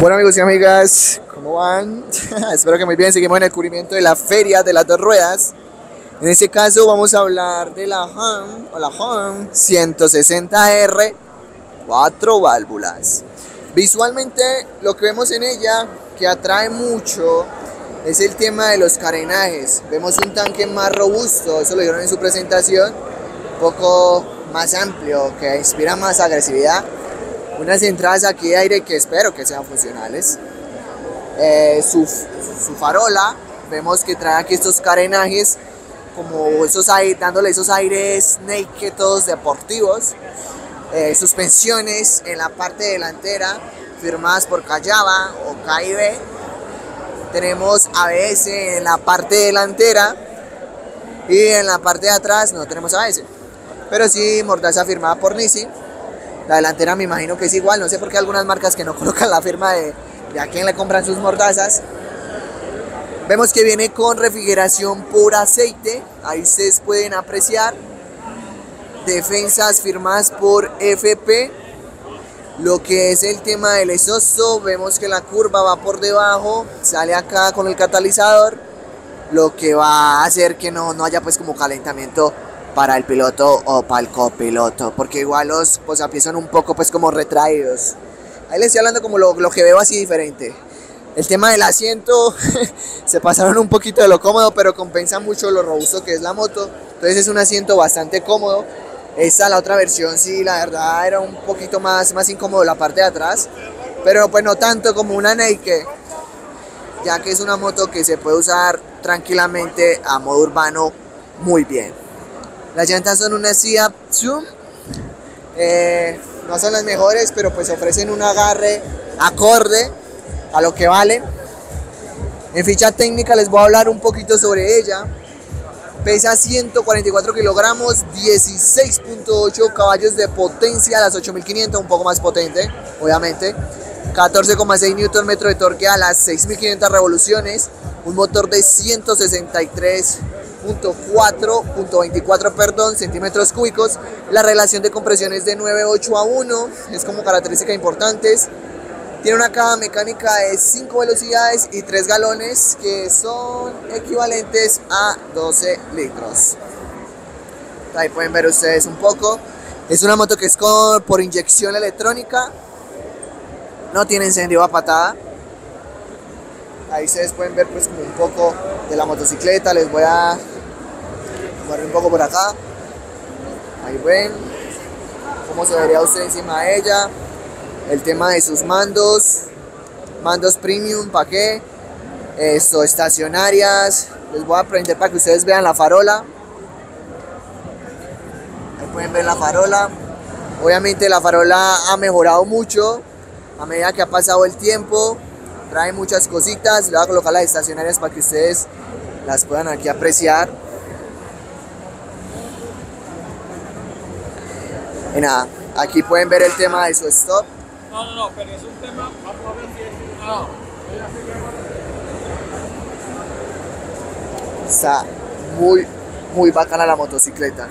Bueno amigos y amigas, ¿cómo van? Espero que muy bien, seguimos en el cubrimiento de la feria de las dos ruedas. En este caso vamos a hablar de la HAM o la HAM 160R, cuatro válvulas. Visualmente lo que vemos en ella que atrae mucho es el tema de los carenajes. Vemos un tanque más robusto, eso lo dieron en su presentación, un poco más amplio, que inspira más agresividad unas entradas aquí de aire que espero que sean funcionales. Eh, su, farola, vemos que trae aquí estos carenajes, como esos dándole esos aires naked todos deportivos. Eh, suspensiones en la parte delantera, firmadas por Callaba o KIB. Tenemos ABS en la parte delantera y en la parte de atrás no tenemos ABS. Pero sí mordaza firmada por Nissin la delantera me imagino que es igual, no sé por qué algunas marcas que no colocan la firma de, a quién le compran sus mordazas. Vemos que viene con refrigeración por aceite, ahí ustedes pueden apreciar. Defensas firmadas por FP. Lo que es el tema del exhausto, vemos que la curva va por debajo, sale acá con el catalizador, lo que va a hacer que no, no haya pues como calentamiento para el piloto o para el copiloto, porque igual los posapiés son un poco pues como retraídos. Ahí les estoy hablando como lo, lo que veo así diferente. El tema del asiento, se pasaron un poquito de lo cómodo, pero compensa mucho lo robusto que es la moto. Entonces es un asiento bastante cómodo. Esta, la otra versión, sí, la verdad era un poquito más, más incómodo la parte de atrás. Pero pues no tanto como una Naked, ya que es una moto que se puede usar tranquilamente a modo urbano muy bien. Las llantas son una Cia Zoom. Eh, no son las mejores, pero pues ofrecen un agarre acorde a lo que vale. En ficha técnica les voy a hablar un poquito sobre ella. Pesa 144 kilogramos, 16.8 caballos de potencia, las 8500, un poco más potente, obviamente. 14,6 Nm de torque a las 6500 revoluciones, un motor de 163 .4.24 perdón, centímetros cúbicos. La relación de compresión es de 9.8 a 1, es como características importantes. Tiene una caja mecánica de 5 velocidades y 3 galones que son equivalentes a 12 litros. Ahí pueden ver ustedes un poco. Es una moto que es por inyección electrónica. No tiene encendido a patada. Ahí ustedes pueden ver pues como un poco de la motocicleta. Les voy a poner un poco por acá. Ahí ven cómo se vería usted encima de ella. El tema de sus mandos. Mandos premium, ¿para qué? Esto, estacionarias. Les voy a prender para que ustedes vean la farola. Ahí pueden ver la farola. Obviamente la farola ha mejorado mucho a medida que ha pasado el tiempo trae muchas cositas, le voy a colocar las estacionarias para que ustedes las puedan aquí apreciar. Y nada, aquí pueden ver el tema de su stop. No, no, no, pero es un tema, vamos a ver si es... No. Está muy, muy bacana la motocicleta.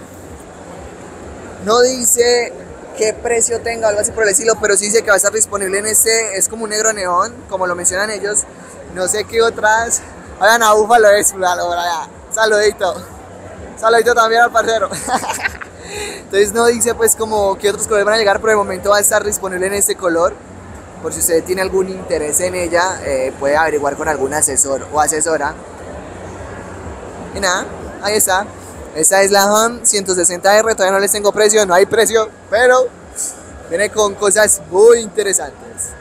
No dice qué precio tenga algo así por el estilo, pero sí dice que va a estar disponible en este, es como un negro neón, como lo mencionan ellos. No sé qué otras. Vayan a Búfalo es, Saludito. Saludito también al parcero. Entonces no dice pues como qué otros colores van a llegar, pero de momento va a estar disponible en este color. Por si usted tiene algún interés en ella, eh, puede averiguar con algún asesor o asesora. Y nada, ahí está. Esta es la HAM 160R, todavía no les tengo precio, no hay precio, pero viene con cosas muy interesantes.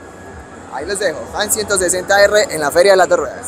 Ahí los dejo, HAM 160R en la Feria de las Dos Ruedas.